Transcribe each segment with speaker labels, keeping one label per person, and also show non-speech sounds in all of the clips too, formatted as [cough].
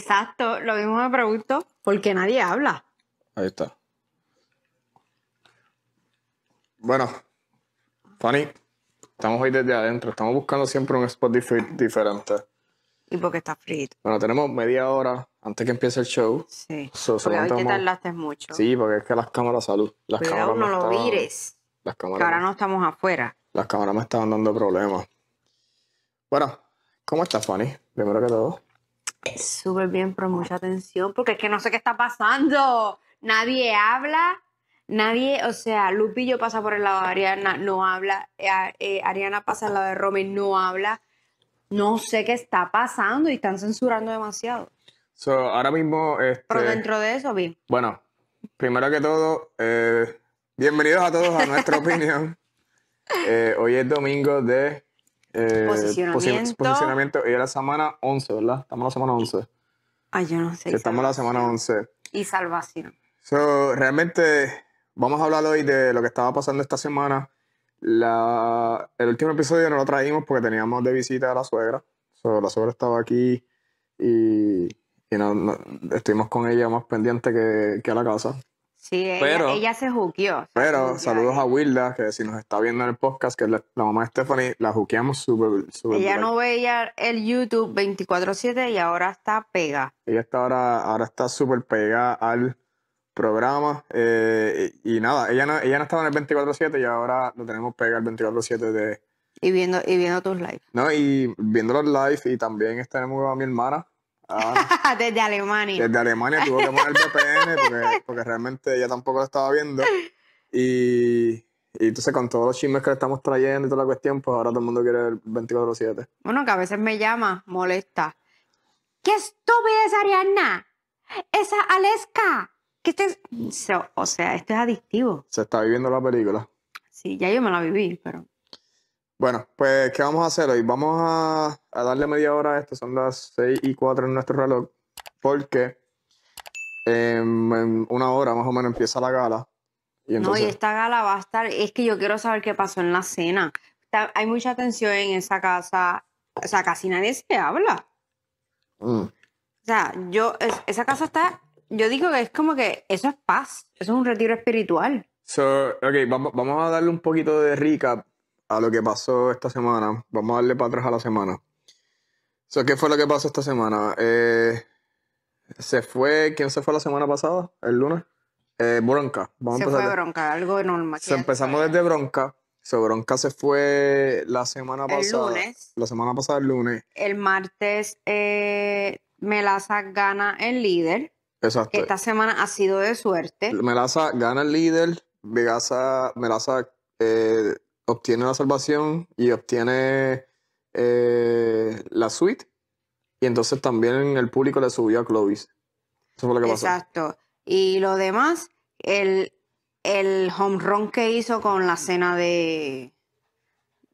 Speaker 1: Exacto, lo mismo me pregunto, ¿por qué nadie habla?
Speaker 2: Ahí está. Bueno, Fanny, estamos hoy desde adentro. Estamos buscando siempre un spot dif- diferente.
Speaker 1: ¿Y por qué está frito?
Speaker 2: Bueno, tenemos media hora antes que empiece el show.
Speaker 1: Sí.
Speaker 2: So,
Speaker 1: Porque hoy te tardaste mucho.
Speaker 2: Sí, porque es que las cámaras, salud. Las
Speaker 1: Cuidado, no lo
Speaker 2: estaban-
Speaker 1: vires.
Speaker 2: Las
Speaker 1: Que ahora
Speaker 2: cámaras,
Speaker 1: no estamos afuera.
Speaker 2: las cámaras me estaban dando problemas. Bueno, ¿cómo estás, Fanny? Primero que todo.
Speaker 1: Súper bien, pero mucha atención, porque es que no sé qué está pasando. Nadie habla, nadie, o sea, Lupillo pasa por el lado de Ariana, no habla. eh, eh, Ariana pasa al lado de Romy, no habla. No sé qué está pasando y están censurando demasiado.
Speaker 2: So, ahora mismo, este,
Speaker 1: Pero dentro de eso, bien.
Speaker 2: bueno, primero que todo, eh, bienvenidos a todos a nuestra [laughs] opinión. Hoy es domingo de eh,
Speaker 1: Posicionamiento.
Speaker 2: posi- posicionamiento. Hoy es la semana 11, ¿verdad? Estamos en la semana 11.
Speaker 1: Ay, yo no sé.
Speaker 2: Estamos en la semana 11.
Speaker 1: Y salvación.
Speaker 2: So, realmente vamos a hablar hoy de lo que estaba pasando esta semana. La, el último episodio no lo traímos porque teníamos de visita a la suegra. So, la suegra estaba aquí y, y no, no- estuvimos con ella más pendiente que, que a la casa.
Speaker 1: Sí, ella,
Speaker 2: Pero-
Speaker 1: ella se juqueó.
Speaker 2: Pero saludos a Wilda, que si nos está viendo en el podcast, que es la, la mamá de Stephanie, la juqueamos súper, súper.
Speaker 1: Ella no veía el YouTube 24-7 y ahora está pega.
Speaker 2: Ella está ahora, ahora está súper pegada al programa. eh, y, y nada, ella no, ella no estaba en el 24-7 y ahora lo tenemos pegado al 24-7 de.
Speaker 1: Y viendo, y viendo tus lives.
Speaker 2: ¿no? Y viendo los live y también tenemos a mi hermana. A Ana, [laughs]
Speaker 1: Desde Alemania.
Speaker 2: desde Alemania tuvo que poner VPN porque, porque realmente ella tampoco lo estaba viendo. Y, y entonces con todos los chismes que le estamos trayendo y toda la cuestión, pues ahora todo el mundo quiere el 24-7.
Speaker 1: Bueno, que a veces me llama, molesta. ¡Qué estúpida es Ariana! ¡Esa Aleska! ¿Qué te... So- o sea, esto es adictivo.
Speaker 2: Se está viviendo la película.
Speaker 1: Sí, ya yo me la viví, pero...
Speaker 2: Bueno, pues, ¿qué vamos a hacer hoy? Vamos a, a darle media hora a esto, son las 6 y 4 en nuestro reloj, porque en una hora más o menos empieza la gala. Y
Speaker 1: No, y esta gala va a estar... Es que yo quiero saber qué pasó en la cena. Está- hay mucha tensión en esa casa. O sea, casi nadie se habla.
Speaker 2: mm,
Speaker 1: O sea, yo... es- esa casa está... Yo digo que es como que eso es paz. Eso es un retiro espiritual.
Speaker 2: So, ok, vamos, vamos a darle un poquito de recap a lo que pasó esta semana. Vamos a darle para atrás a la semana. So, ¿qué fue lo que pasó esta semana? Eh, se fue, ¿quién se fue la semana pasada? ¿El lunes? Eh, Bronca. Vamos a
Speaker 1: Se
Speaker 2: empezar
Speaker 1: fue
Speaker 2: de-
Speaker 1: bronca, algo ya se
Speaker 2: empezamos desde Bronca. So, Bronca se fue la semana
Speaker 1: El
Speaker 2: pasada.
Speaker 1: lunes.
Speaker 2: La semana pasada, el lunes.
Speaker 1: El martes eh, Melaza gana el líder,
Speaker 2: Exacto.
Speaker 1: esta semana ha sido de suerte.
Speaker 2: Melaza gana el líder. Vegasa, Melaza eh, obtiene la salvación y obtiene eh, la suite. Y entonces también el público le subió a Clovis. Eso fue lo que pasó.
Speaker 1: Exacto. Y lo demás, el, el home run que hizo con la cena de,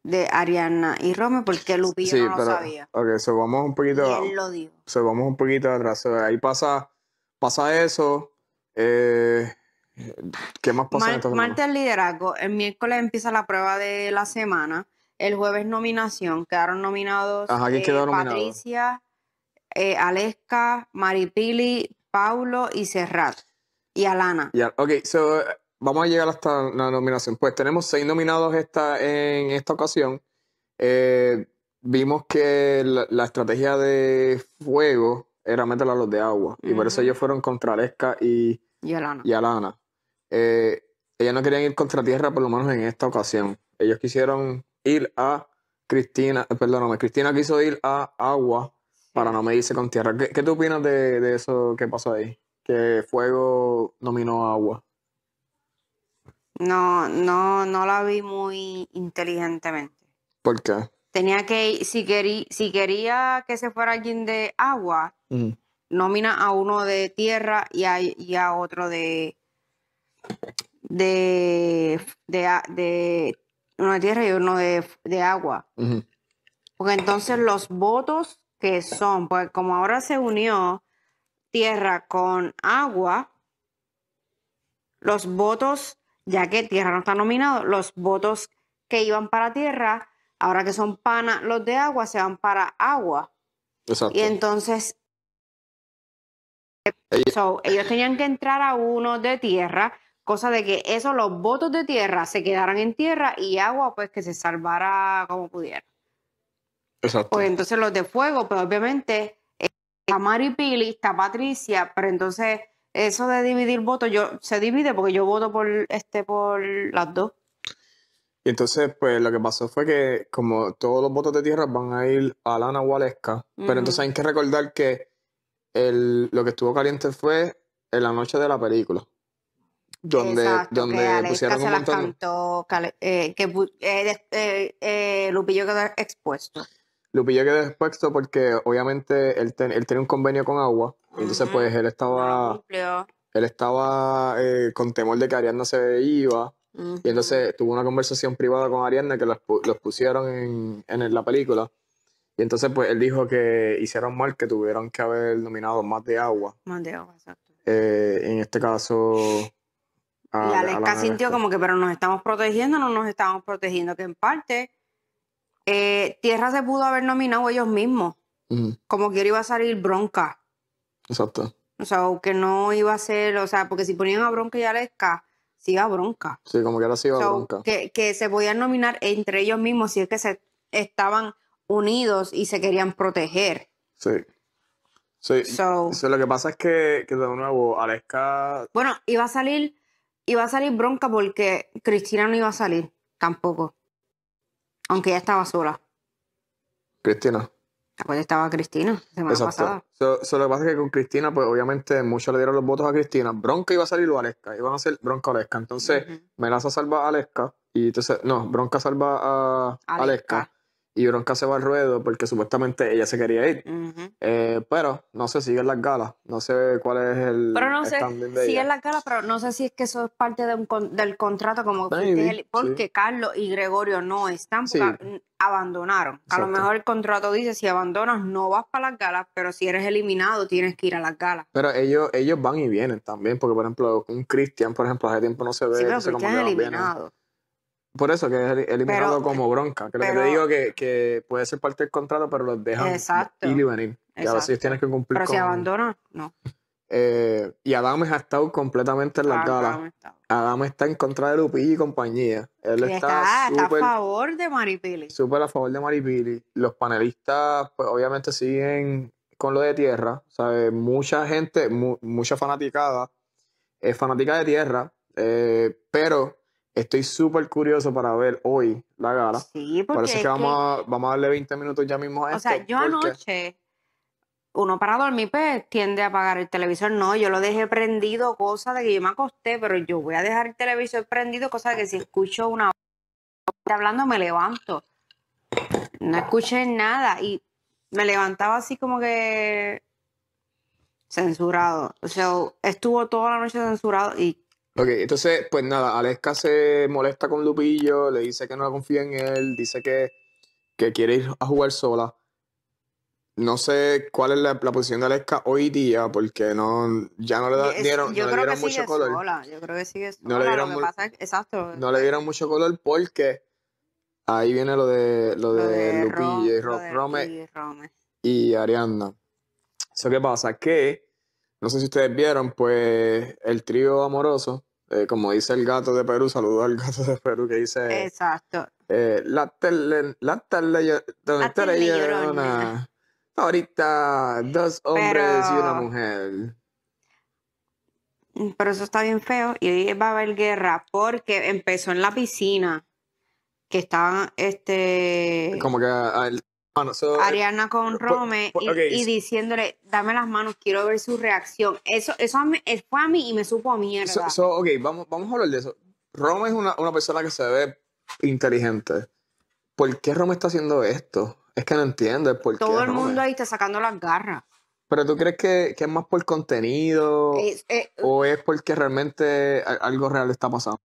Speaker 1: de Ariana y Rome, porque Lupillo
Speaker 2: Sí,
Speaker 1: no lo
Speaker 2: pero.
Speaker 1: sabía.
Speaker 2: Ok, so vamos un
Speaker 1: Y
Speaker 2: poquito.
Speaker 1: él lo dijo.
Speaker 2: So vamos un poquito atrás. So, ahí pasa, pasa eso. eh, ¿Qué más pasa en esta
Speaker 1: martes liderazgo, el miércoles empieza la prueba de la semana, el jueves nominación, quedaron nominados
Speaker 2: Ajá, ¿quién
Speaker 1: eh,
Speaker 2: quedó nominado?
Speaker 1: Patricia, eh, Aleska, Maripili, Paulo y Serrat y Alana.
Speaker 2: Ya, ok, so, vamos a llegar hasta la nominación. Pues tenemos seis nominados esta, en esta ocasión. Eh, vimos que la, la estrategia de fuego era meter a los de agua. Y por eso ellos fueron contra Aleska y,
Speaker 1: Y Alana.
Speaker 2: y Alana. Eh, ellos no querían ir contra tierra, por lo menos en esta ocasión. Ellos quisieron ir a Cristina, eh, perdóname, Cristina quiso ir a agua para no medirse con tierra. ¿Qué, qué tú opinas de, de eso que pasó ahí? Que Fuego nominó a agua.
Speaker 1: No, no, no la vi muy inteligentemente.
Speaker 2: ¿Por qué?
Speaker 1: Tenía que ir, si quería, si quería que se fuera alguien de agua, nomina a uno de tierra y a, y a otro de de, de, de uno de tierra y uno de, de agua. Porque entonces los votos que son, pues como ahora se unió tierra con agua, los votos, ya que tierra no está nominado, los votos que iban para tierra, ahora que son pana los de agua, se van para agua.
Speaker 2: Exacto.
Speaker 1: Y entonces So, ellos tenían que entrar a uno de tierra, cosa de que esos, los votos de tierra, se quedaran en tierra y agua, pues que se salvara como pudiera.
Speaker 2: Exacto.
Speaker 1: Pues entonces los de fuego, pues obviamente eh, está Maripili, está Patricia, pero entonces eso de dividir votos, yo se divide porque yo voto por este por las dos.
Speaker 2: Y entonces, pues lo que pasó fue que, como todos los votos de tierra van a ir a Lana Waleska, pero entonces hay que recordar que el, lo que estuvo caliente fue en la noche de la película. Donde,
Speaker 1: Exacto, que
Speaker 2: donde
Speaker 1: Alexa
Speaker 2: pusieron un montón.
Speaker 1: cantó, eh, que eh, eh, eh, Lupillo quedó expuesto.
Speaker 2: Lupillo quedó expuesto porque obviamente él, ten- él tenía un convenio con agua. y entonces,
Speaker 1: Ujú.
Speaker 2: pues él
Speaker 1: No
Speaker 2: estaba,
Speaker 1: cumplió.
Speaker 2: él estaba eh, con temor de que Ariadna se iba.
Speaker 1: Ujú.
Speaker 2: Y entonces tuvo una conversación privada con Ariadna que los, los pusieron en, en la película. Y entonces pues él dijo que hicieron mal, que tuvieron que haber nominado más de agua.
Speaker 1: Más de agua, exacto.
Speaker 2: Eh, en este caso... a-
Speaker 1: Y
Speaker 2: a
Speaker 1: Aleska
Speaker 2: Lana
Speaker 1: sintió como que, pero nos estamos protegiendo, no nos estamos protegiendo, que en parte eh, Tierra se pudo haber nominado ellos mismos, como que iba a salir bronca.
Speaker 2: Exacto.
Speaker 1: O sea, que no iba a ser, o sea, porque si ponían a bronca y a Aleska, sí iba a bronca.
Speaker 2: Sí, como que ahora sí bronca.
Speaker 1: que, que se podían nominar entre ellos mismos si es que se estaban unidos y se querían proteger.
Speaker 2: Sí. Sí.
Speaker 1: So,
Speaker 2: So, lo que pasa es que, que de nuevo, Aleska...
Speaker 1: bueno, iba a salir, iba a salir bronca porque Cristina no iba a salir tampoco. Aunque ella estaba sola.
Speaker 2: Cristina.
Speaker 1: Pues estaba Cristina semana pasada.
Speaker 2: Exacto. So, so, lo que pasa es que con Cristina, pues obviamente muchos le dieron los votos a Cristina. Bronca iba a salir o Aleska. Iban a ser Bronca Aleska. Entonces,
Speaker 1: Ujú.
Speaker 2: Melaza salva a Aleska. Y entonces, no, Bronca salva a Aleska.
Speaker 1: Aleska.
Speaker 2: Y Bronca se va al ruedo porque supuestamente ella se quería ir. Eh, pero no se siguen las galas. No sé cuál es el
Speaker 1: Pero no sé,
Speaker 2: standing de
Speaker 1: sigue
Speaker 2: ella.
Speaker 1: en la cara, pero no sé si es que eso es parte de un con- del contrato, como
Speaker 2: Maybe,
Speaker 1: porque
Speaker 2: sí.
Speaker 1: Carlos y Gregorio no están,
Speaker 2: Sí.
Speaker 1: porque abandonaron. A lo mejor el contrato dice, si abandonas no vas para las galas, pero si eres eliminado tienes que ir a las galas.
Speaker 2: Pero ellos, ellos van y vienen también. Porque, por ejemplo, un Christian, por ejemplo, hace tiempo no se ve.
Speaker 1: Sí, pero Cristian
Speaker 2: que
Speaker 1: es
Speaker 2: van, vienen. Por eso que es el- eliminado
Speaker 1: Pero-
Speaker 2: como bronca. Que lo que te digo que, que puede ser parte del contrato, pero los dejan
Speaker 1: Exacto.
Speaker 2: ir y venir. Que a veces tienes que cumplir
Speaker 1: Pero si
Speaker 2: con...
Speaker 1: abandonas, no.
Speaker 2: Eh, y Adames ha estado completamente en
Speaker 1: Ah,
Speaker 2: galas.
Speaker 1: no, está.
Speaker 2: En contra de Lupillo y compañía. Él
Speaker 1: Y
Speaker 2: está
Speaker 1: está, está a favor de Maripili.
Speaker 2: súper a favor de Maripili. Los panelistas, pues obviamente siguen con lo de tierra. ¿sabes? Mucha gente, mu- mucha fanaticada, es fanática de tierra, eh, pero estoy súper curioso para ver hoy la gala.
Speaker 1: Sí, porque
Speaker 2: Por eso es que vamos a, vamos a darle 20 minutos ya mismo a
Speaker 1: O
Speaker 2: esto.
Speaker 1: sea, yo
Speaker 2: porque-
Speaker 1: anoche, uno para dormir, pues tiende a apagar el televisor. No, yo lo dejé prendido, cosa de que yo me acosté, pero yo voy a dejar el televisor prendido, cosa de que si escucho una hablando, me levanto. No escuché nada y me levantaba así como que censurado. O sea, estuvo toda la noche censurado y
Speaker 2: Ok, entonces, pues nada, Aleska se molesta con Lupillo, le dice que no confía en él, dice que, que quiere ir a jugar sola. No sé cuál es la, la posición de Aleska hoy día, porque no, ya no le da- dieron,
Speaker 1: yo
Speaker 2: no le
Speaker 1: creo que
Speaker 2: dieron mucho
Speaker 1: sigue
Speaker 2: color.
Speaker 1: sola. Yo creo que sigue sola.
Speaker 2: No le dieron
Speaker 1: lo que pasa es, exacto.
Speaker 2: No le dieron mucho color porque ahí viene lo de, lo
Speaker 1: lo
Speaker 2: de, Lupillo y
Speaker 1: lo
Speaker 2: Ro-
Speaker 1: de
Speaker 2: Rome
Speaker 1: y Rome.
Speaker 2: y Ariadna. Eso qué pasa, que no sé si ustedes vieron, pues el trío amoroso, eh, como dice el gato de Perú, saludo al [laughs] gato de Perú que dice
Speaker 1: Exacto.
Speaker 2: eh, la tele, la tele,
Speaker 1: La
Speaker 2: tele llorona. Ahorita dos hombres y una mujer.
Speaker 1: Mm, Pero eso está bien feo y hoy va a haber guerra porque empezó en la piscina que estaban este
Speaker 2: Como que a- so,
Speaker 1: Ariana con
Speaker 2: por-
Speaker 1: Rome
Speaker 2: por-
Speaker 1: y, diciéndole dame las manos quiero ver su reacción eso eso a mí- eh, fue a mí y me supo a mierda
Speaker 2: so- so, ok, vamos, vamos a hablar de eso. Roma es una, una persona que se ve inteligente. ¿Por qué Roma está haciendo esto? Es que no entiendo por qué.
Speaker 1: todo el
Speaker 2: Rome.
Speaker 1: mundo ahí está sacando las garras
Speaker 2: Pero tú crees que, que es más por contenido
Speaker 1: Es- eh,
Speaker 2: o es porque realmente algo real está pasando?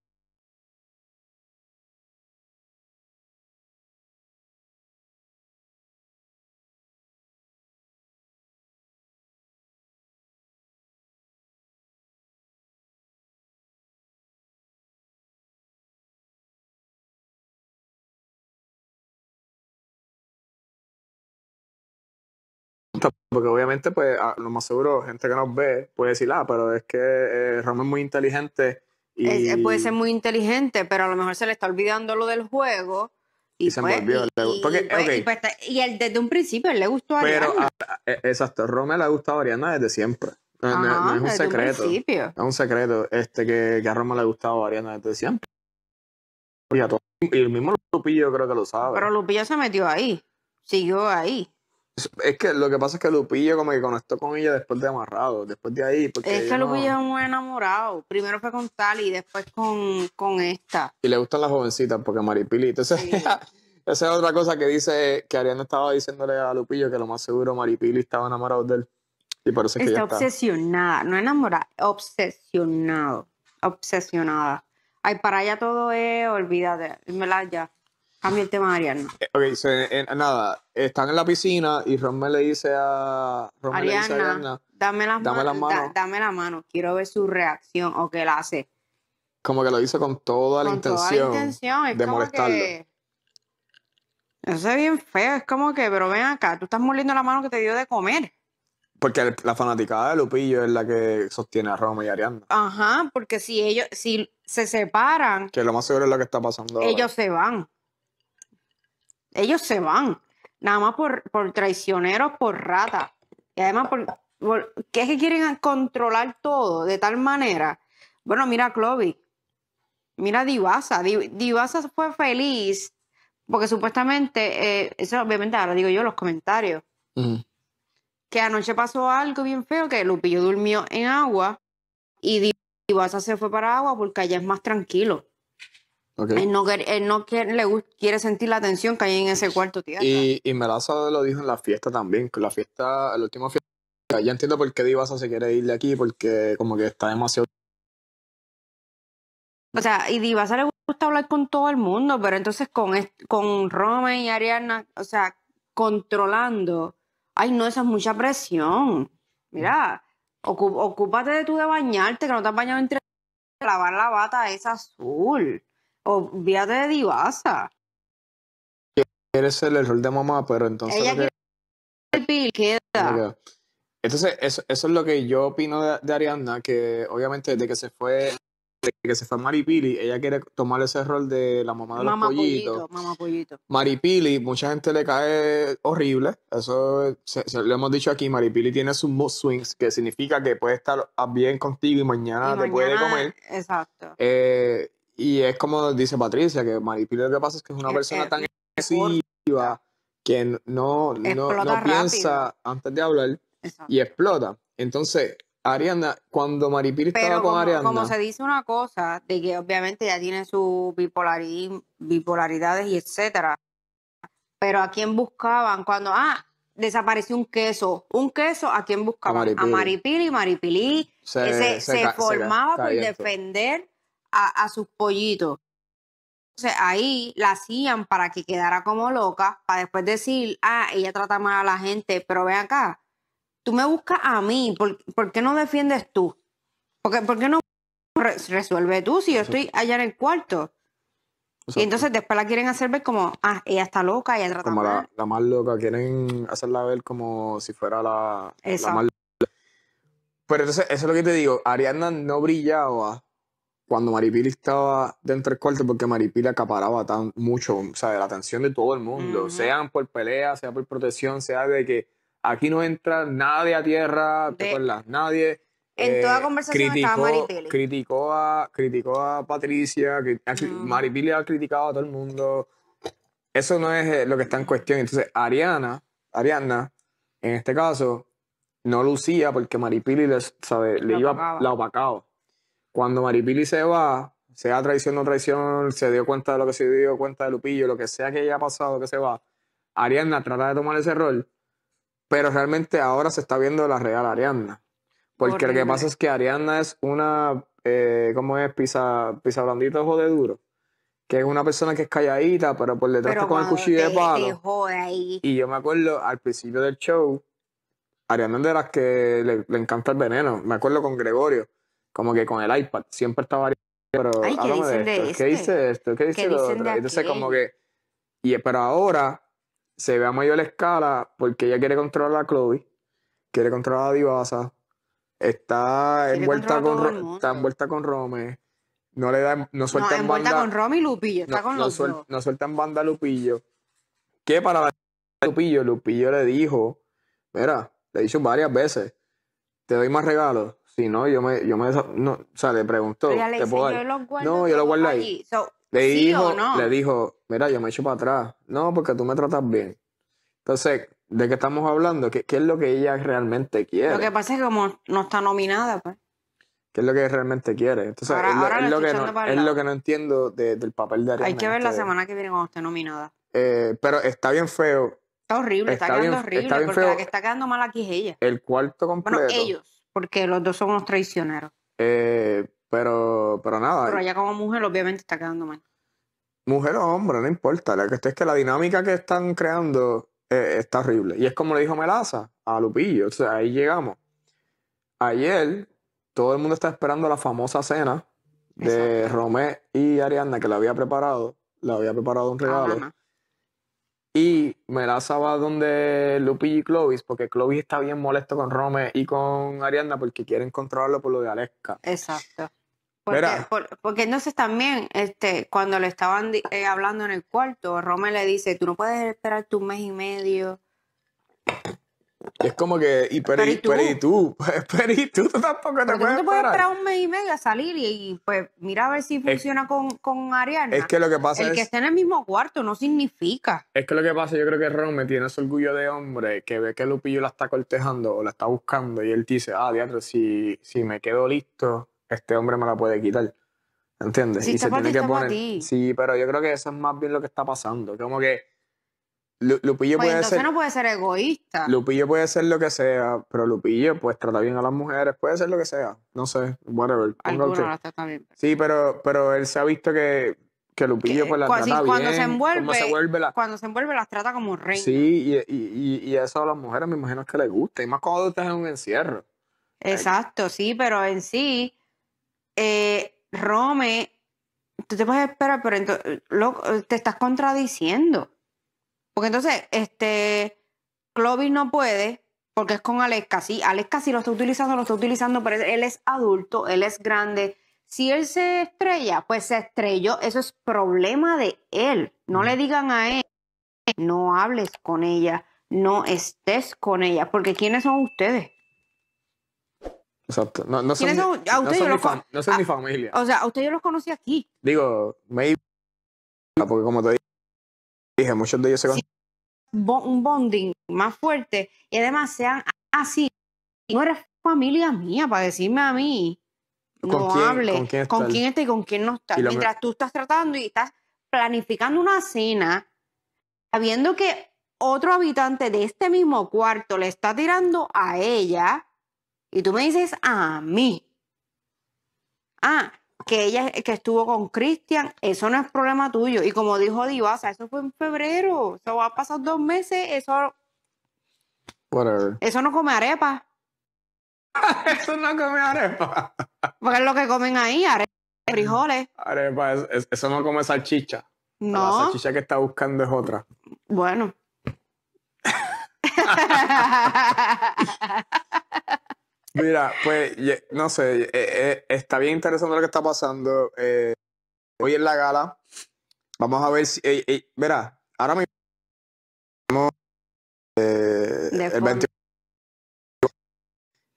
Speaker 2: Porque obviamente, pues, a lo más seguro, gente que nos ve puede decir, ah, pero es que eh, Roma es muy inteligente y,
Speaker 1: Es- él puede ser muy inteligente, pero a lo mejor se le está olvidando lo del juego. Y,
Speaker 2: Y se
Speaker 1: pues,
Speaker 2: envolvió,
Speaker 1: y-
Speaker 2: porque,
Speaker 1: y pues- y pues y él desde un principio él le gustó a
Speaker 2: Pero,
Speaker 1: Ariana.
Speaker 2: a- a- e- exacto, Roma le ha gustado a Ariana desde siempre. No, no-
Speaker 1: Ajá,
Speaker 2: no es un
Speaker 1: desde
Speaker 2: secreto. Es un secreto este, que, que a Roma le ha gustado a Ariana desde siempre. Y, a todo- y el mismo Lupillo creo que lo sabe.
Speaker 1: Pero Lupillo se metió ahí. Siguió ahí.
Speaker 2: Es- que lo que pasa es que Lupillo como que conectó con ella después de amarrado, después de ahí. Porque
Speaker 1: Es
Speaker 2: ella
Speaker 1: que
Speaker 2: no-
Speaker 1: Lupillo es un enamorado. Primero fue con Tali y después con, con esta.
Speaker 2: Y le gustan las jovencitas porque Maripili. Entonces,
Speaker 1: Sí. [laughs]
Speaker 2: esa es otra cosa que dice que Ariana estaba diciéndole a Lupillo que lo más seguro Maripili estaba enamorado de él. Y por eso es que
Speaker 1: Está
Speaker 2: ella está.
Speaker 1: obsesionada, no enamorada, obsesionado, obsesionada. Ay, para allá todo es, olvídate, dímela ya. Cambia el tema de Ariana.
Speaker 2: Eh, Ok, so, nada, están en la piscina y Rommel le dice a Rommel le dice a
Speaker 1: Ariana,
Speaker 2: Ariana
Speaker 1: dame las
Speaker 2: dame las
Speaker 1: manos, da-
Speaker 2: manos.
Speaker 1: dame la mano, quiero ver su reacción o qué la hace.
Speaker 2: como que lo dice con toda la
Speaker 1: Con toda la
Speaker 2: intención.
Speaker 1: intención, es
Speaker 2: de
Speaker 1: como
Speaker 2: molestarlo.
Speaker 1: que... Eso es bien feo, es como que, pero ven acá, tú estás moliendo la mano que te dio de comer.
Speaker 2: Porque la fanaticada de Lupillo es la que sostiene a Roma y Ariana.
Speaker 1: Ajá, porque si ellos, si se separan,
Speaker 2: Que lo más seguro es lo que está pasando. ahora.
Speaker 1: ellos se van. Ellos se van. Nada más por, por traicioneros, por rata. Y además, por, por- ¿qué es que quieren controlar todo de tal manera? Bueno, mira a Chloe. Mira a Divasa. Di- Divasa fue feliz porque supuestamente, eh, eso obviamente ahora digo yo los comentarios, que anoche pasó algo bien feo, que Lupillo durmió en agua y Di- Divasa se fue para agua porque allá es más tranquilo. Él no, él no quiere, le gust- quiere sentir la tensión que hay en ese cuarto tierra.
Speaker 2: Y, y Melaza lo dijo en la fiesta también, que la fiesta, la última fiesta, ya entiendo por qué Divasa se quiere ir de aquí, porque como que está demasiado...
Speaker 1: O sea, y Divasa le gusta hablar con todo el mundo, pero entonces con, con Roman y Ariana, o sea, controlando. Ay, no, esa es mucha presión. Mira, ocúpate de tú de bañarte, que no te has bañado entre lavar la bata esa azul. Olvídate de Divasa.
Speaker 2: Quiere ser el rol de mamá, pero entonces...
Speaker 1: Ella
Speaker 2: lo que-
Speaker 1: quiere el pil, queda.
Speaker 2: Entonces, eso, eso es lo que yo opino de, de Ariana, que obviamente desde que se fue, desde que se fue Maripili, ella quiere tomar ese rol de la mamá de los pollitos.
Speaker 1: pollito, mamá pollito.
Speaker 2: Maripili, mucha gente le cae horrible. Eso se- se- lo hemos dicho aquí. Maripili tiene sus mood swings, que significa que puede estar bien contigo y mañana
Speaker 1: Y
Speaker 2: te puede
Speaker 1: mañana-
Speaker 2: comer.
Speaker 1: Exacto.
Speaker 2: Eh, y es como dice Patricia, que Maripili lo que pasa es que es una persona tan
Speaker 1: mejor.
Speaker 2: expresiva que no, no, no piensa antes de hablar
Speaker 1: exacto.
Speaker 2: y explota. Entonces, Ariana, cuando Maripili estaba con
Speaker 1: como,
Speaker 2: Ariana,
Speaker 1: como se dice una cosa, de que obviamente ya tiene sus bipolari- bipolaridades y etcétera, pero ¿a quién buscaban cuando, ah, desapareció un queso? Un queso, ¿a quién buscaban? A
Speaker 2: Maripili.
Speaker 1: Maripili, y Maripili
Speaker 2: se,
Speaker 1: se,
Speaker 2: se
Speaker 1: formaba por defender a, a sus pollitos. Entonces ahí la hacían para que quedara como loca, para después decir, ah, ella trata mal a la gente, pero ven acá, tú me buscas a mí, ¿por, por qué no defiendes tú? ¿Por qué, por qué no re- resuelve tú si yo estoy allá en el cuarto? Y entonces después la quieren hacer ver como, ah, ella está loca, ella trata
Speaker 2: como
Speaker 1: mal.
Speaker 2: la, la más loca, quieren hacerla ver como si fuera la, la más loca. Pero entonces, eso es lo que te digo, Ariana no brillaba cuando Maripili estaba dentro del cuarto porque Maripili acaparaba tan mucho, o sea, de la atención de todo el mundo,
Speaker 1: Ujú.
Speaker 2: sean por pelea, sea por protección, sea de que aquí no entra nadie a tierra, ¿te acuerdas? Nadie. eh,
Speaker 1: En toda conversación estaba Maripili.
Speaker 2: criticó a criticó a Patricia, a. Maripili ha criticado a todo el mundo. Eso no es eh, lo que está en cuestión. Entonces, Ariana, Ariana, en este caso, no lucía porque Maripili le, sabe, le
Speaker 1: La
Speaker 2: iba
Speaker 1: opacaba.
Speaker 2: la opacaba. Cuando Maripili se va, sea traición o no traición, se dio cuenta de lo que se dio cuenta de Lupillo, lo que sea que haya pasado, que se va, Ariana trata de tomar ese rol, pero realmente ahora se está viendo la real Ariana. Porque lo que pasa es que Ariana es una, eh, ¿cómo es? Pisa, pisa blandito, jode duro. Que es una persona que es calladita, pero por detrás
Speaker 1: Pero
Speaker 2: está con el cuchillo de
Speaker 1: te-
Speaker 2: palo.
Speaker 1: jode ahí.
Speaker 2: Y yo me acuerdo al principio del show, Ariana es de las que le, le encanta el veneno. Me acuerdo con Gregorio, como que con el iPad, siempre estaba Ariana, pero
Speaker 1: Ay, ¿qué dicen de
Speaker 2: esto, ¿qué
Speaker 1: este?
Speaker 2: dice esto? ¿Qué dice
Speaker 1: ¿Qué
Speaker 2: lo
Speaker 1: dicen de
Speaker 2: otro? Entonces como que, y, pero ahora se ve a mayor escala porque ella quiere controlar a Chloe, quiere controlar a Divasa, está envuelta con está envuelta con Rome, no le da, no
Speaker 1: No,
Speaker 2: suelta en
Speaker 1: envuelta
Speaker 2: banda,
Speaker 1: con Romy y Lupillo, está
Speaker 2: no,
Speaker 1: con
Speaker 2: no
Speaker 1: los
Speaker 2: suel-
Speaker 1: dos.
Speaker 2: no suelta en banda a Lupillo. Que para la Lupillo, Lupillo le dijo, mira, le he dicho varias veces, te doy más regalos. Si no, yo me, yo me, no, o sea, le preguntó,
Speaker 1: Pero le
Speaker 2: ¿te puedo
Speaker 1: dice, yo los guardo
Speaker 2: No, yo lo guardo ahí.
Speaker 1: So,
Speaker 2: Le
Speaker 1: ¿sí
Speaker 2: dijo,
Speaker 1: o no?
Speaker 2: le dijo, mira, yo me echo para atrás. No, porque tú me tratas bien. Entonces, ¿de qué estamos hablando? ¿Qué, qué es lo que ella realmente quiere?
Speaker 1: Lo que pasa es que como no está nominada, pues.
Speaker 2: ¿Qué es lo que realmente quiere? Entonces,
Speaker 1: Ahora-
Speaker 2: es, lo, es que no, es lo que no entiendo de- del papel de Ariana.
Speaker 1: Hay que ver la semana que viene cuando esté nominada.
Speaker 2: Eh, pero está bien feo.
Speaker 1: Está horrible, está,
Speaker 2: Está
Speaker 1: quedando
Speaker 2: bien-
Speaker 1: horrible,
Speaker 2: está bien
Speaker 1: porque
Speaker 2: feo.
Speaker 1: la que está quedando mal aquí es ella.
Speaker 2: El cuarto completo.
Speaker 1: Bueno, ellos, porque los dos son unos traicioneros.
Speaker 2: eh, pero, pero nada,
Speaker 1: Pero ella como mujer obviamente está quedando mal.
Speaker 2: mujer o hombre, no importa. Que esto es que la dinámica que están creando eh, está horrible. Y es como le dijo Melaza a Lupillo. O sea, ahí llegamos. Ayer, todo el mundo está esperando la famosa cena de. Romé y Ariana, que le había preparado. Le había preparado un regalo. Y Melaza va donde Lupillo y Clovis, porque Clovis está bien molesto con Rome y con Ariana porque quieren controlarlo por lo de Aleska.
Speaker 1: Exacto. Porque,
Speaker 2: Mira.
Speaker 1: por- porque entonces también, este, cuando le estaban eh, hablando en el cuarto, Rome le dice, tú no puedes esperar tu mes y medio.
Speaker 2: Y es como que, y pero,
Speaker 1: Pero
Speaker 2: y,
Speaker 1: ¿y tú?
Speaker 2: pero ¿y tú? [laughs] Pero ¿y tú? Tú tampoco te
Speaker 1: tú
Speaker 2: puedes
Speaker 1: no te puedes
Speaker 2: esperar.
Speaker 1: un mes y medio a salir y, y, pues mira a ver si funciona con, con Ariana.
Speaker 2: Es que lo que pasa
Speaker 1: el
Speaker 2: es,
Speaker 1: que esté en el mismo cuarto no significa.
Speaker 2: es que lo que pasa, yo creo que Rome tiene ese orgullo de hombre que ve que Lupillo la está cortejando o la está buscando y él dice, ah, diablo, si, si me quedo listo, este hombre me la puede quitar. ¿Entiendes?
Speaker 1: Si
Speaker 2: y se tiene
Speaker 1: ti,
Speaker 2: que poner. Sí, pero yo creo que eso es más bien lo que está pasando. Como que Lupillo
Speaker 1: Pues
Speaker 2: puede
Speaker 1: entonces
Speaker 2: ser.
Speaker 1: no puede ser egoísta.
Speaker 2: Lupillo puede ser lo que sea, pero Lupillo pues trata bien a las mujeres, puede ser lo que sea, no sé, whatever.
Speaker 1: Algunos las bien.
Speaker 2: Sí, pero, pero él se ha visto que, que Lupillo
Speaker 1: Que
Speaker 2: pues la
Speaker 1: cua- sí,
Speaker 2: trata
Speaker 1: cuando se
Speaker 2: bien,
Speaker 1: envuelve,
Speaker 2: se vuelve la...
Speaker 1: Cuando se envuelve las trata como reina.
Speaker 2: Sí, y, y, y, y eso a las mujeres me imagino que les gusta, y más cuando estás en un encierro.
Speaker 1: Exacto, sí, pero en sí, eh, Rome, tú te puedes esperar, pero entonces, te estás contradiciendo. Porque entonces, este, Clovis no puede, porque es con Aleska, sí, Aleska sí lo está utilizando, lo está utilizando, pero él es adulto, él es grande. Si él se estrella, pues se estrelló, eso es problema de él. No le digan a él, no hables con ella, no estés con ella, porque ¿quiénes son ustedes?
Speaker 2: Exacto. No, no son,
Speaker 1: ¿Quiénes son? A
Speaker 2: no
Speaker 1: ustedes
Speaker 2: son
Speaker 1: yo
Speaker 2: mi,
Speaker 1: los
Speaker 2: fam- no son
Speaker 1: ah,
Speaker 2: mi familia.
Speaker 1: O sea, a usted yo los conocí aquí.
Speaker 2: Digo, maybe, porque como te dije, muchos de ellos se
Speaker 1: Sí. un bonding más fuerte y además sean así. No eres familia mía para decirme a mí.
Speaker 2: ¿Con
Speaker 1: No
Speaker 2: quién-
Speaker 1: hable
Speaker 2: con quién
Speaker 1: con quién está y con quién no está.
Speaker 2: Y
Speaker 1: Mientras tú estás tratando y estás planificando una cena, sabiendo que otro habitante de este mismo cuarto le está tirando a ella, y tú me dices a mí. Ah, que ella que estuvo con Cristian, eso no es problema tuyo. Y como dijo Divasa, eso fue en febrero, eso va a pasar dos meses, eso,
Speaker 2: Whatever.
Speaker 1: eso no come arepa, [laughs]
Speaker 2: Eso no come arepa.
Speaker 1: porque es lo que comen ahí, arepa, frijoles.
Speaker 2: Arepa, es- es- eso no come salchicha. La
Speaker 1: No,
Speaker 2: salchicha que está buscando es otra.
Speaker 1: bueno. [laughs] [laughs]
Speaker 2: Mira, pues, no sé, eh, eh, está bien interesante lo que está pasando. eh, hoy en la gala, vamos a ver si, mira, ahora mismo eh, el
Speaker 1: fondo.
Speaker 2: 21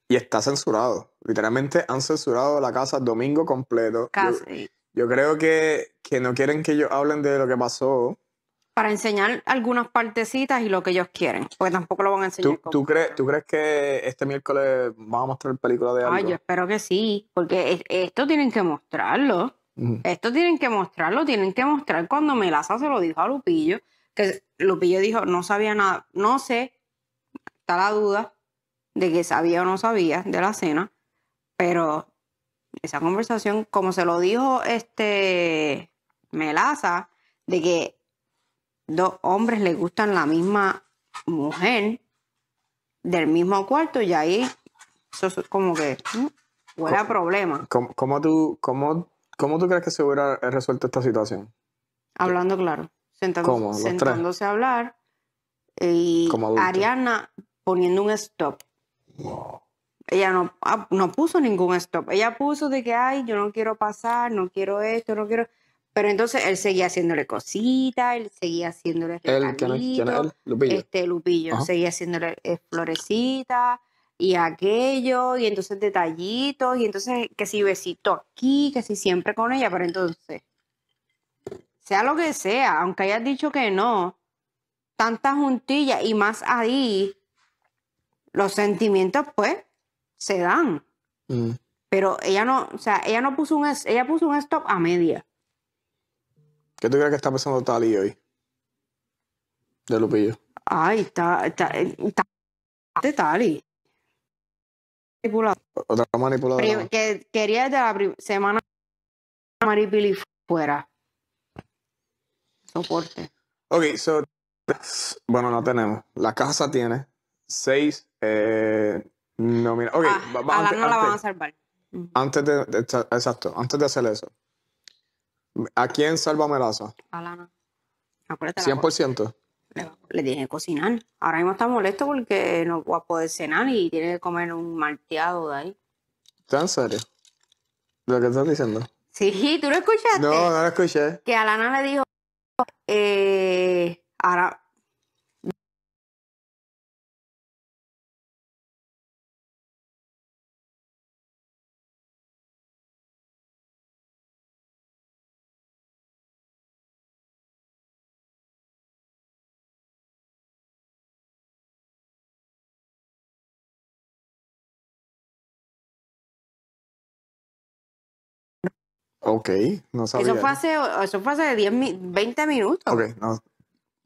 Speaker 2: y está censurado. Literalmente han censurado la casa domingo completo. Yo,
Speaker 1: Casi.
Speaker 2: yo creo que, que no quieren que ellos hablen de lo que pasó.
Speaker 1: Para enseñar algunas partecitas y lo que ellos quieren, porque tampoco lo van a enseñar.
Speaker 2: ¿Tú, tú, crees, ¿Tú crees que este miércoles van a mostrar película de algo?
Speaker 1: Ay, yo espero que sí, porque es- esto tienen que mostrarlo. Esto tienen que mostrarlo, tienen que mostrar cuando Melaza se lo dijo a Lupillo, que Lupillo dijo, no sabía nada, no sé, está la duda de que sabía o no sabía de la cena, pero esa conversación, como se lo dijo este Melaza, de que dos hombres le gustan la misma mujer del mismo cuarto, y ahí eso es como que mm, huele a problema,
Speaker 2: ¿Cómo, cómo tú, cómo, ¿Cómo tú crees que se hubiera resuelto esta situación?
Speaker 1: hablando claro, sentándose, a hablar Y
Speaker 2: Como adulto.
Speaker 1: Ariana poniendo un stop. Ella no, ah, no puso ningún stop. Ella puso de que, ay, yo no quiero pasar, no quiero esto, no quiero. Pero entonces él seguía haciéndole cositas, él seguía haciéndole
Speaker 2: Él, ¿quién es, quién es
Speaker 1: regalitos,
Speaker 2: él? Lupillo.
Speaker 1: este Lupillo,
Speaker 2: Ajá.
Speaker 1: seguía haciéndole eh, florecitas y aquello, y entonces detallitos, y entonces que si besito aquí, que si siempre con ella, pero entonces, sea lo que sea, aunque hayas dicho que no, tantas juntillas y más ahí, los sentimientos pues se dan.
Speaker 2: Mm.
Speaker 1: Pero ella no, o sea, ella no puso un, ella puso un stop a media.
Speaker 2: ¿Qué tú crees que está pensando Tali hoy? De Lupillo.
Speaker 1: Ay, está, está, está, de Tali. Manipulado.
Speaker 2: Otra manipuladora.
Speaker 1: Que quería de la semana Maripili fuera. Soporte.
Speaker 2: Ok, so. Bueno, no tenemos. La casa tiene seis eh, nominaciones. Ok,
Speaker 1: Ah,
Speaker 2: va- va-
Speaker 1: a la
Speaker 2: antes,
Speaker 1: no la van a salvar.
Speaker 2: Antes de- Exacto, antes de hacer eso. ¿A quién salva Melaza?
Speaker 1: A Lana. Acuérdate la
Speaker 2: 100%.
Speaker 1: Le, le tiene que cocinar. Ahora mismo está molesto porque no va a poder cenar y tiene que comer un malteado de ahí.
Speaker 2: ¿Estás en serio? ¿Lo que estás diciendo?
Speaker 1: Sí, ¿tú lo escuchaste?
Speaker 2: No, no lo escuché.
Speaker 1: Que Alana le dijo, eh, ahora...
Speaker 2: Ok, no sabía.
Speaker 1: Eso fue hace, eso fue hace 10, mi- 20 minutos.
Speaker 2: Ok, no.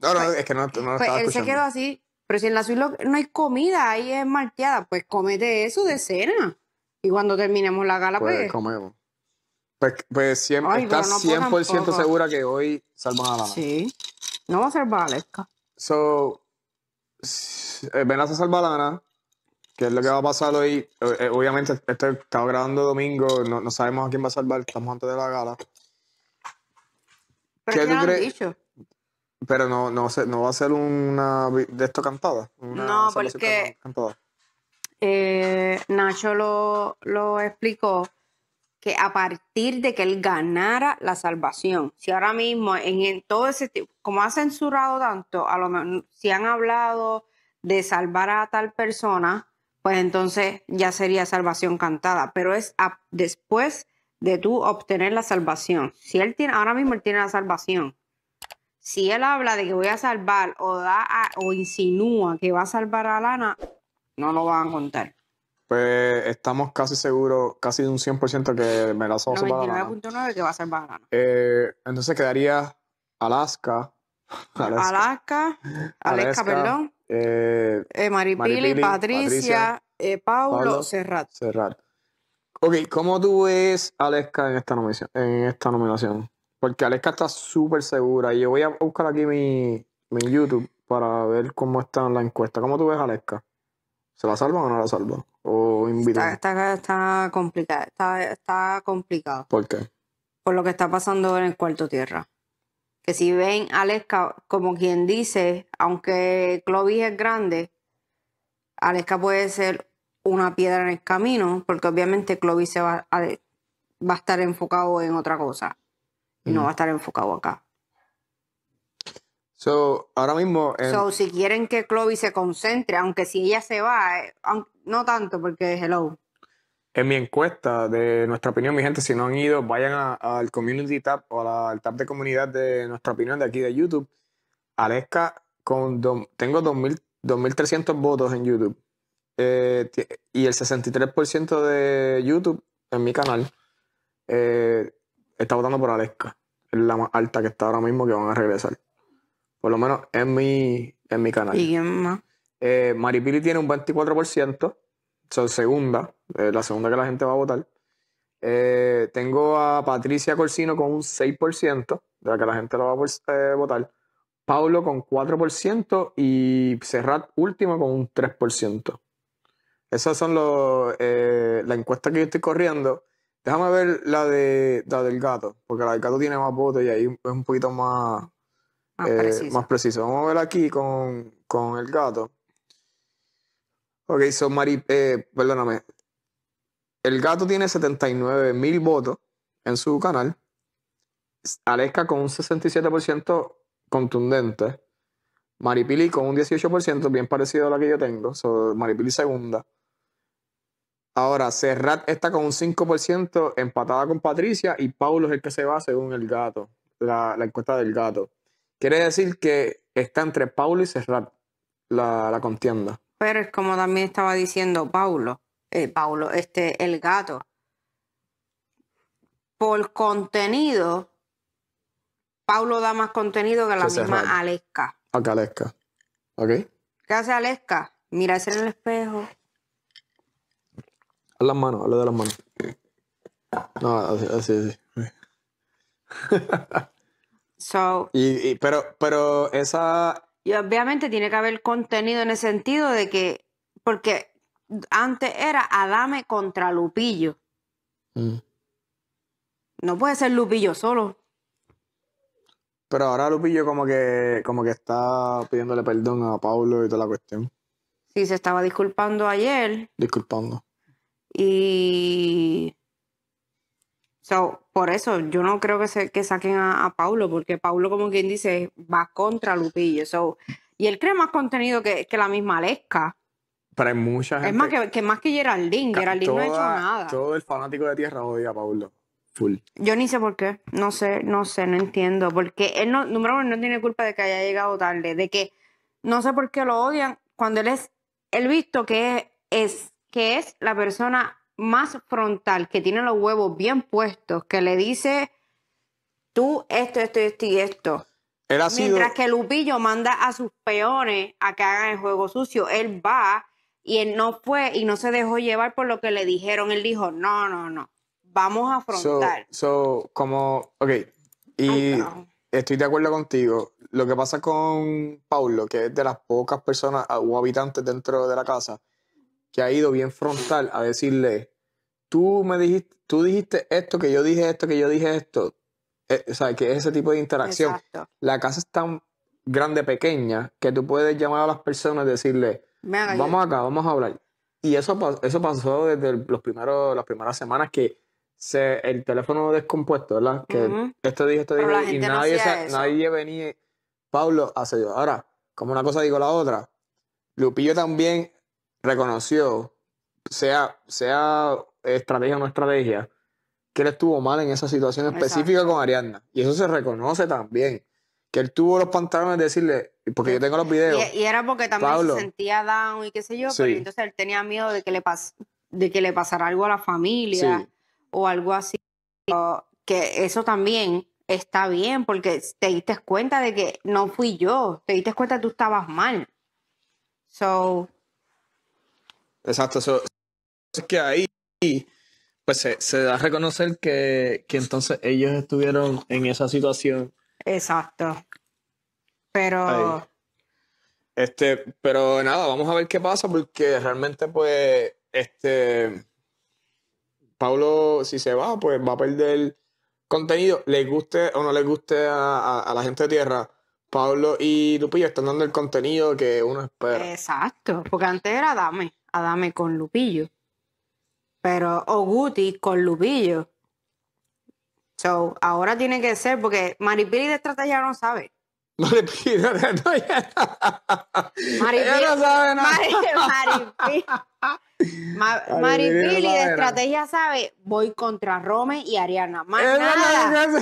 Speaker 2: No, no, es que no, no lo
Speaker 1: Pues
Speaker 2: estaba
Speaker 1: él se quedó así, pero si en la suite no hay comida, ahí es malteada, pues cómete eso de cena. Y cuando terminemos la gala,
Speaker 2: Pues
Speaker 1: pues...
Speaker 2: comemos. Pues, pues siempre,
Speaker 1: Ay,
Speaker 2: estás
Speaker 1: no puedo
Speaker 2: 100%
Speaker 1: tampoco.
Speaker 2: segura que hoy salvan a Lana.
Speaker 1: Sí. No va a ser Valesca.
Speaker 2: So, s- eh, Venaza salva a Lana, que es lo que va a pasar hoy. Eh, eh, obviamente, esto estaba grabando domingo, no, no sabemos a quién va a salvar, estamos antes de la gala.
Speaker 1: Pero
Speaker 2: ¿Qué tú crees?
Speaker 1: dicho.
Speaker 2: Pero no, no, no va a ser una de esto cantada. Una
Speaker 1: No, porque-
Speaker 2: cantada.
Speaker 1: eh, Nacho lo, lo explicó que a partir de que él ganara la salvación, si ahora mismo en, en todo ese tipo, como ha censurado tanto, a lo mejor si han hablado de salvar a tal persona, pues entonces ya sería salvación cantada, pero es a- después de tú obtener la salvación. Si él tiene, ahora mismo él tiene la salvación. Si él habla de que voy a salvar o da a- o insinúa que va a salvar a Lana, no lo van a contar.
Speaker 2: Pues estamos casi seguros, casi de un 100% que Melaza va a salvar a Lana.
Speaker 1: 99.9 que va a salvar a Lana.
Speaker 2: Eh, entonces quedaría Alaska. [laughs] Alaska.
Speaker 1: Alaska, Aleska,
Speaker 2: Alaska,
Speaker 1: perdón,
Speaker 2: eh,
Speaker 1: eh, Maripili,
Speaker 2: Maripili,
Speaker 1: Patricia,
Speaker 2: Patricia,
Speaker 1: eh, Paulo,
Speaker 2: Pablo.
Speaker 1: Serrat.
Speaker 2: cerrar. Ok, ¿cómo tú ves a Aleska en esta nominación? En esta nominación? Porque Aleska está súper segura y yo voy a buscar aquí mi, mi YouTube para ver cómo está en la encuesta. ¿Cómo tú ves a Aleska? ¿Se la salvan o no la salvan? ¿O
Speaker 1: Está,
Speaker 2: invitan?
Speaker 1: está, está complicado, está, está complicado
Speaker 2: ¿Por qué?
Speaker 1: por lo que está pasando en el cuarto tierra. Que si ven a Aleska, como quien dice, aunque Clovis es grande, Aleska puede ser una piedra en el camino, porque obviamente Clovis se va a, va a estar enfocado en otra cosa y no
Speaker 2: Mm.
Speaker 1: va a estar enfocado acá.
Speaker 2: So, ahora mismo, en-
Speaker 1: So, si quieren que Clovis se concentre, aunque si ella se va, eh, no tanto porque hello.
Speaker 2: En mi encuesta de nuestra opinión, mi gente, si no han ido, vayan al community tab o la- al tab de comunidad de nuestra opinión de aquí de YouTube. Aleska, con do- tengo 2000 2.300 votos en YouTube. Eh, y el 63% de YouTube en mi canal eh, está votando por Aleska. Es la más alta que está ahora mismo que van a regresar. Por lo menos en mi, en mi canal.
Speaker 1: ¿Y quién más?
Speaker 2: Eh, Maripili tiene un 24%, son segunda, eh, la segunda que la gente va a votar. Eh, tengo a Patricia Corsino con un 6%, de la que la gente la va a eh, votar. Paulo con 4% y Serrat último con un 3%. Esas son los, eh, la encuesta que yo estoy corriendo. Déjame ver la, de, la del gato, porque la del gato tiene más votos y ahí es un poquito más,
Speaker 1: Más
Speaker 2: eh,
Speaker 1: preciso.
Speaker 2: más preciso. Vamos a ver aquí con, con el gato. Ok, so Mari, eh, perdóname. El gato tiene 79 mil votos en su canal. Aleska con un 67% contundente. Maripili con un 18%, bien parecido a la que yo tengo. So, Maripili segunda. Ahora, Serrat está con un 5% empatada con Patricia y Paulo es el que se va según el gato, la, encuesta del gato. Quiere decir que está entre Paulo y Serrat la, la contienda.
Speaker 1: Pero es como también estaba diciendo Paulo, eh, Paulo, este, el gato. Por contenido, Paulo da más contenido que la
Speaker 2: Que
Speaker 1: misma. Aleska.
Speaker 2: Acá Aleska. ¿Ok?
Speaker 1: ¿Qué hace Aleska? Mirarse en el espejo.
Speaker 2: Haz las manos, habla de las manos. No, así, así. así.
Speaker 1: So,
Speaker 2: Y, y- pero, pero esa.
Speaker 1: Y obviamente tiene que haber contenido en el sentido de que, porque antes era Adame contra Lupillo.
Speaker 2: Mm.
Speaker 1: No puede ser Lupillo solo.
Speaker 2: Pero ahora Lupillo como que, como que está pidiéndole perdón a Paulo y toda la cuestión.
Speaker 1: Sí, se estaba disculpando ayer.
Speaker 2: Disculpando.
Speaker 1: Y so, por eso yo no creo que se que saquen a, a Paulo, porque Paulo, como quien dice, va contra Lupillo. So, y él crea más contenido que, que la misma Lesca.
Speaker 2: Pero hay mucha gente.
Speaker 1: Es más que, que más que Geraldine. Geraldine no ha hecho nada.
Speaker 2: Todo el fanático de tierra odia a Paulo. Full.
Speaker 1: Yo ni sé por qué. No sé, no sé, no entiendo. Porque él no, número uno, no tiene culpa de que haya llegado tarde. De que no sé por qué lo odian cuando él es, él visto que es, que es la persona más frontal, que tiene los huevos bien puestos, que le dice tú esto, esto, esto y esto.
Speaker 2: Él ha sido.
Speaker 1: Mientras que Lupillo manda a sus peones a que hagan el juego sucio, él va y él no fue y no se dejó llevar por lo que le dijeron. Él dijo, no, no, no, vamos a afrontar.
Speaker 2: so, como. Ok. Y
Speaker 1: Ay,
Speaker 2: estoy de acuerdo contigo. Lo que pasa con Paulo, que es de las pocas personas o habitantes dentro de la casa, que ha ido bien frontal a decirle, tú me dijiste, tú dijiste esto, que yo dije esto, que yo dije esto. Eh, o sea, que es ese tipo de interacción.
Speaker 1: Exacto.
Speaker 2: La casa es tan grande, pequeña, que tú puedes llamar a las personas y decirle, vamos acá, vamos a hablar. Y eso, eso pasó desde los primeros, las primeras semanas que se, el teléfono descompuesto, ¿verdad? Que esto dije, esto dije, y
Speaker 1: no
Speaker 2: nadie, nadie venía. Pablo hace yo. Ahora, como una cosa digo la otra, Lupillo también reconoció, sea, sea estrategia o no estrategia, que él estuvo mal en esa situación específica
Speaker 1: Exacto.
Speaker 2: con Ariadna. Y eso se reconoce también. Que él tuvo los pantalones de decirle, porque yo tengo los videos.
Speaker 1: Y, y era porque también
Speaker 2: Pablo.
Speaker 1: se sentía down y qué sé yo,
Speaker 2: Sí.
Speaker 1: pero entonces él tenía miedo de que le pas de que le pasara algo a la familia
Speaker 2: Sí.
Speaker 1: o algo así. Que eso también está bien porque te diste cuenta de que no fui yo, te diste cuenta que tú estabas mal. So,
Speaker 2: Exacto, eso es que ahí pues se, se da a reconocer que, que entonces ellos estuvieron en esa situación.
Speaker 1: exacto. Pero
Speaker 2: Ahí. Este, pero nada, vamos a ver qué pasa porque realmente pues este Pablo si se va pues va a perder contenido, le guste o no le guste a, a- a la gente de tierra. Pablo y Lupillo están dando el contenido que uno espera.
Speaker 1: Exacto, porque antes era Adame, Adame con Lupillo. Pero, o Guti con Lupillo. So, ahora tiene que ser, porque Maripili de estrategia no sabe. [laughs]
Speaker 2: No le pido, no, ya-
Speaker 1: Maripili,
Speaker 2: Ella no sabe nada.
Speaker 1: Mari- Maripili, Ma-
Speaker 2: Maripili no
Speaker 1: Maripili
Speaker 2: sabe
Speaker 1: de estrategia sabe, voy contra Rome y Ariana. Más
Speaker 2: Esa es la
Speaker 1: nada.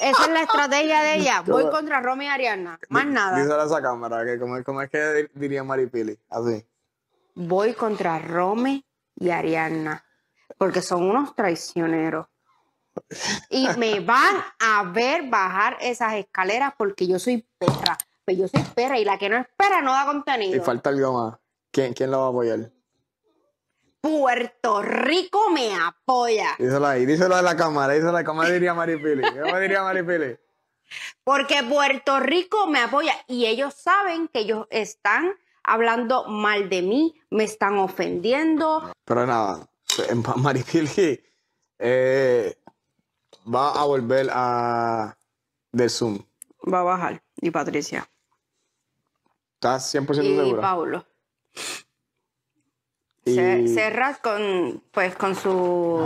Speaker 1: Esa es la estrategia de ella. [laughs] Voy contra Rome y Ariana. Más nada.
Speaker 2: Díselo a esa cámara, que como, como es que diría Maripili, así.
Speaker 1: Voy contra Rome y Ariana, porque son unos traicioneros. Y me van a ver bajar esas escaleras porque yo soy perra. Pero yo soy perra y la que no es perra no da
Speaker 2: Y
Speaker 1: contenido.
Speaker 2: falta algo más. ¿Quién, quién la va a apoyar?
Speaker 1: Puerto Rico me apoya.
Speaker 2: Díselo ahí, díselo a la cámara, díselo a la cámara, diría Maripili. ¿Cómo diría Maripili?
Speaker 1: Porque Puerto Rico me apoya. Y ellos saben que ellos están hablando mal de mí, me están ofendiendo.
Speaker 2: Pero nada, [laughs] Maripili eh, va a volver a del Zoom.
Speaker 1: va a bajar. Y Patricia.
Speaker 2: ¿Estás 100%
Speaker 1: Y
Speaker 2: segura?
Speaker 1: Paulo.
Speaker 2: Y-
Speaker 1: Se- Serra con, pues, con sus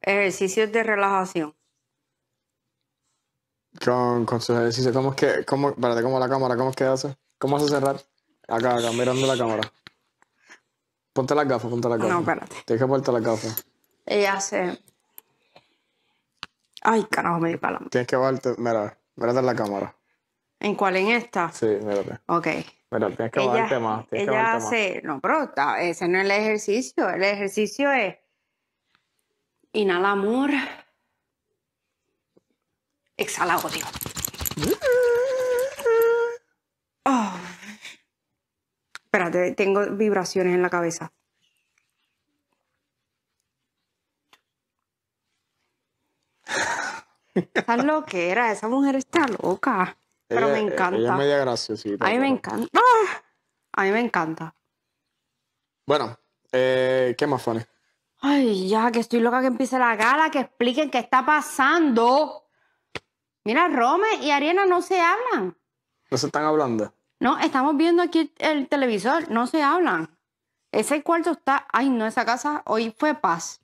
Speaker 1: ejercicios de relajación.
Speaker 2: Con, con sus ejercicios. ¿Cómo es que, cómo, espérate, cómo la cámara, cómo es que hace? ¿Cómo hace cerrar? Acá, acá, mirando la cámara. Ponte las gafas, ponte las gafas.
Speaker 1: No, espérate.
Speaker 2: Tienes que ponerte las gafas.
Speaker 1: Ella hace. Ay, carajo, me di para la-
Speaker 2: Tienes que bajarte, mira, mírate en la cámara.
Speaker 1: ¿En cuál? ¿En esta?
Speaker 2: Sí, mírate.
Speaker 1: Ok.
Speaker 2: Mira, tienes que
Speaker 1: ella
Speaker 2: bajarte más. Tienes que
Speaker 1: ella
Speaker 2: bajarte más.
Speaker 1: hace. No, pero está- ese no es el ejercicio. El ejercicio es. Inhala amor. Exhala odio. Oh. Espérate, tengo vibraciones en la cabeza. ¿Sabes [laughs] lo que era? Esa mujer está loca. Pero
Speaker 2: Ella-
Speaker 1: me encanta.
Speaker 2: Ella es media graciosita.
Speaker 1: A mí me
Speaker 2: pero-
Speaker 1: encanta. ¡Ah! A mí me encanta.
Speaker 2: Bueno, eh, ¿qué más, Fanny?
Speaker 1: Ay, ya, que estoy loca que empiece la gala, que expliquen qué está pasando. Mira, Rome y Ariana no se hablan.
Speaker 2: ¿No se están hablando?
Speaker 1: No, estamos viendo aquí el televisor, no se hablan. Ese cuarto está, ay no, esa casa hoy fue paz.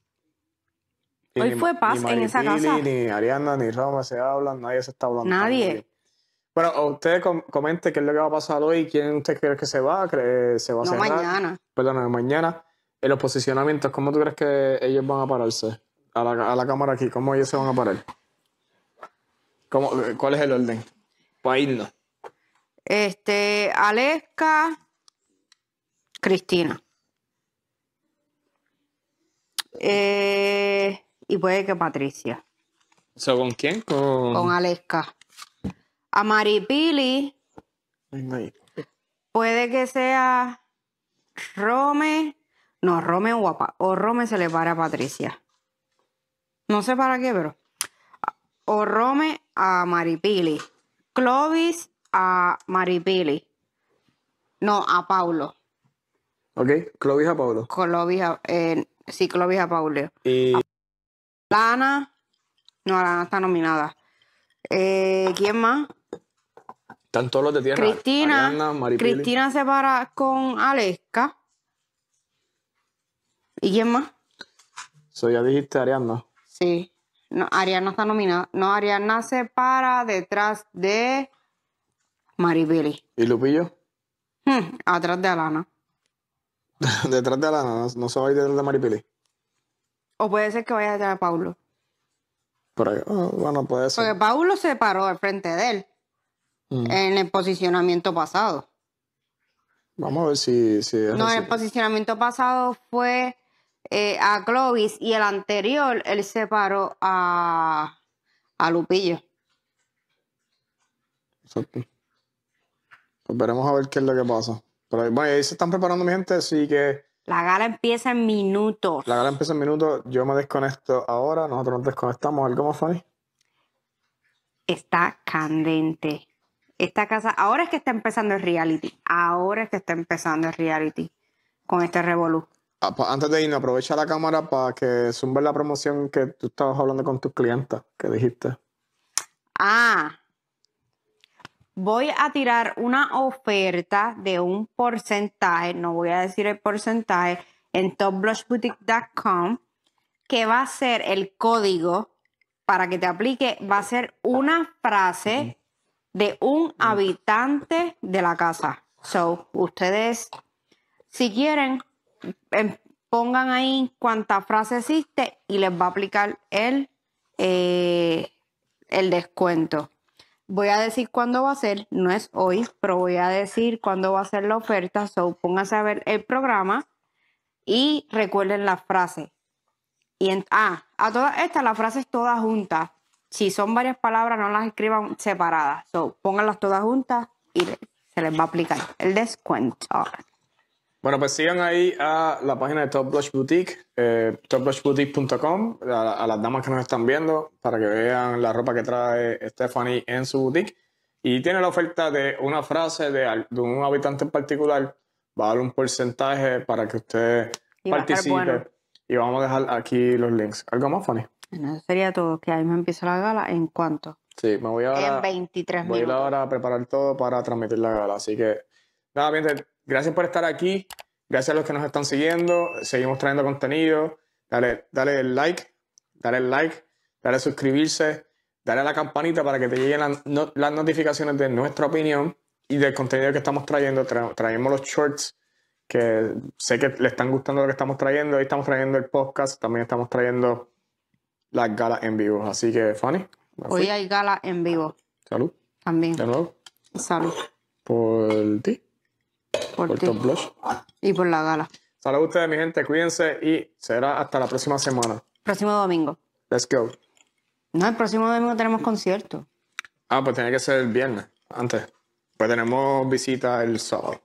Speaker 1: Hoy
Speaker 2: ni
Speaker 1: fue paz
Speaker 2: ni
Speaker 1: en esa casa.
Speaker 2: Ni Ariana, ni Roma se hablan, nadie se está hablando.
Speaker 1: Nadie.
Speaker 2: Bueno, a ustedes com- comenten qué es lo que va a pasar hoy, quién usted cree que se va, cree se va a
Speaker 1: No
Speaker 2: cerrar.
Speaker 1: mañana.
Speaker 2: Perdón, mañana. En los posicionamientos, ¿cómo tú crees que ellos van a pararse? A la, a la cámara aquí, ¿cómo ellos se van a parar? ¿Cómo, ¿Cuál es el orden? Para irnos.
Speaker 1: Este, Aleska, Cristina. Eh, y puede que Patricia.
Speaker 2: So, ¿Con quién? Con...
Speaker 1: Con Aleska. A Maripili
Speaker 2: Venga ahí.
Speaker 1: puede que sea Rome. No, Rome o, a Pa- o Rome se le para a Patricia. No sé para qué, pero. O Rome a Maripili. Clovis a Maripili. No, a Paulo.
Speaker 2: Ok, Clovis a Pablo.
Speaker 1: Clovis a, eh, sí, Clovis a Paulo.
Speaker 2: Y
Speaker 1: Lana. No, Lana está nominada. Eh, ¿Quién más?
Speaker 2: están todos los de tierra.
Speaker 1: Cristina.
Speaker 2: Ariana.
Speaker 1: Cristina se para con Aleska. ¿Y quién más?
Speaker 2: So, ya dijiste Ariana.
Speaker 1: Sí. No, Ariana está nominada. No, Ariana se para detrás de Maripili.
Speaker 2: ¿Y Lupillo?
Speaker 1: Hmm, atrás de Alana. [laughs]
Speaker 2: detrás de Alana, no, no se va a ir detrás de Maripili.
Speaker 1: O puede ser que vaya detrás de Paulo.
Speaker 2: Por ahí. Ah, bueno, puede ser.
Speaker 1: Porque Paulo se paró al frente de él
Speaker 2: Mm.
Speaker 1: en el posicionamiento pasado.
Speaker 2: Vamos a ver si, si es
Speaker 1: No,
Speaker 2: así.
Speaker 1: el posicionamiento pasado fue eh, a Clovis y el anterior él se paró a, a Lupillo.
Speaker 2: Exacto. Pues veremos a ver qué es lo que pasa. Pero bueno, ahí se están preparando mi gente, así que
Speaker 1: La gala empieza en minutos.
Speaker 2: la gala empieza en minutos. Yo me desconecto ahora, nosotros nos desconectamos. ¿Algo más, Fanny?
Speaker 1: Está candente. Esta casa, ahora es que está empezando el reality. Ahora es que está empezando el reality con este revolú.
Speaker 2: Ah, pa- Antes de irnos, aprovecha la cámara para que zumbe la promoción que tú estabas hablando con tus clientes, que dijiste.
Speaker 1: Ah, voy a tirar una oferta de un porcentaje, no voy a decir el porcentaje, en topblushboutique.com, que va a ser el código para que te aplique, va a ser una frase de un habitante de la casa. So, ustedes, si quieren, em, pongan ahí cuánta frase existe y les va a aplicar el, eh, el descuento. Voy a decir cuándo va a ser, no es hoy, pero voy a decir cuándo va a ser la oferta. So, pónganse a ver el programa y recuerden la frase. Y en- ah, a todas estas, las frases todas juntas. Si son varias palabras, no las escriban separadas. So, pónganlas todas juntas y se les va a aplicar el descuento.
Speaker 2: Bueno, pues sigan ahí a la página de Top Blush Boutique, eh, topblushboutique.com, a, a las damas que nos están viendo, para que vean la ropa que trae Stephanie en su boutique. Y tiene la oferta de una frase de, de un habitante en particular. Va a dar un porcentaje para que usted
Speaker 1: Y
Speaker 2: participe.
Speaker 1: bueno.
Speaker 2: Y vamos a dejar aquí los links. ¿Algo más, Fanny?
Speaker 1: Bueno, eso sería todo. Que ahí me empieza la gala. ¿En cuánto?
Speaker 2: Sí, me voy ahora.
Speaker 1: en 23
Speaker 2: Voy a ir
Speaker 1: minutos.
Speaker 2: ahora a preparar todo para transmitir la gala. Así que, nada, mi gente, gracias por estar aquí. Gracias a los que nos están siguiendo. Seguimos trayendo contenido. Dale, dale el like, dale el like, dale suscribirse, dale a la campanita para que te lleguen las, no- las notificaciones de nuestra opinión y del contenido que estamos trayendo. Tra- traemos los shorts que sé que le están gustando lo que estamos trayendo. Hoy estamos trayendo el podcast, también estamos trayendo las galas en vivo. Así que, Fanny.
Speaker 1: Hoy hay gala en vivo
Speaker 2: salud
Speaker 1: también.
Speaker 2: de nuevo
Speaker 1: Salud
Speaker 2: por ti,
Speaker 1: por
Speaker 2: por Top Blush.
Speaker 1: y por la gala.
Speaker 2: Salud a ustedes, mi gente, cuídense y será hasta la próxima semana.
Speaker 1: Próximo domingo.
Speaker 2: Let's go.
Speaker 1: No, el próximo domingo tenemos concierto.
Speaker 2: Ah, pues tiene que ser el viernes, antes. Pues tenemos visita el sábado.